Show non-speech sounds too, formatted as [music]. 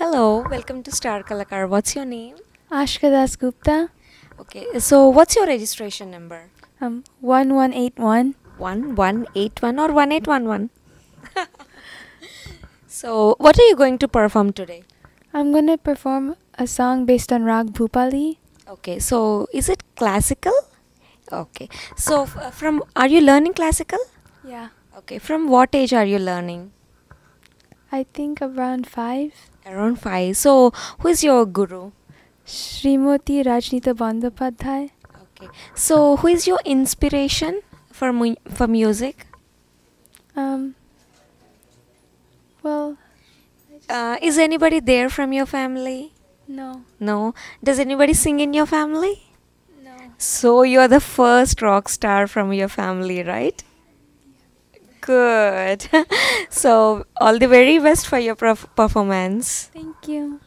welcome to Star Kalakaar. What's your name? Ashka Das Gupta, Okay, so what's your registration number? um, 1181. 1181 or 1811? [laughs] so, what are you going to perform today? I'm gonna perform a song based on Rag Bhupali. Okay, so is it classical? Okay, so f- uh, from are you learning classical? Yeah. Okay, from what age are you learning? I think around 5. Around five. So, who is your guru? Srimoti Rajnita Bandyopadhyay. Okay, so who is your inspiration for mu- for music? Um, well, Uh, is anybody there from your family? no. No. Does anybody sing in your family? No. So you're the first rock star from your family, right? Good. [laughs] so all the very best for your perf- performance. Thank you.